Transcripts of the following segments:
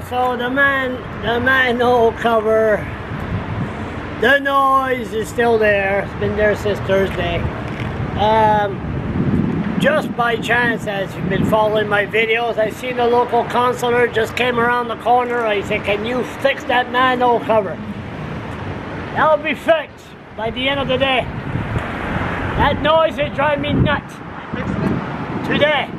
So the man, the manhole cover, the noise is still there. It's been there since Thursday. Um, just by chance, as you've been following my videos, I seen the local consular just came around the corner. I said, can you fix that manhole cover? That'll be fixed by the end of the day. That noise is driving me nuts. Today.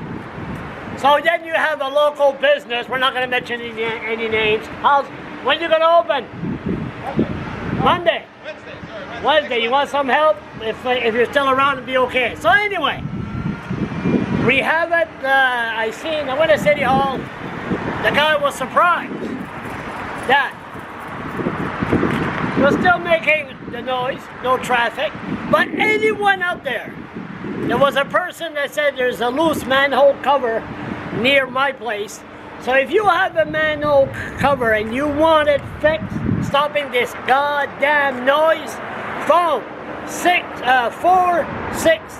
So then you have a local business. We're not going to mention any, any names. How's, when you going to open? Monday. Wednesday. Sorry, Wednesday. Wednesday. You want some help? If, uh, if you're still around, it'll be okay. So anyway, we have it. Uh, I seen, I went to City Hall. The guy was surprised that we're still making the noise, no traffic. But anyone out there, there was a person that said there's a loose manhole cover near my place. So if you have a manhole cover and you want it fixed, stopping this goddamn noise, phone six uh, four six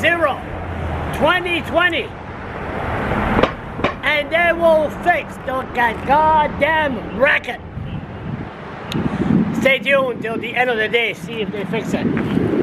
zero 2020 and they will fix the goddamn racket. Stay tuned till the end of the day, see if they fix it.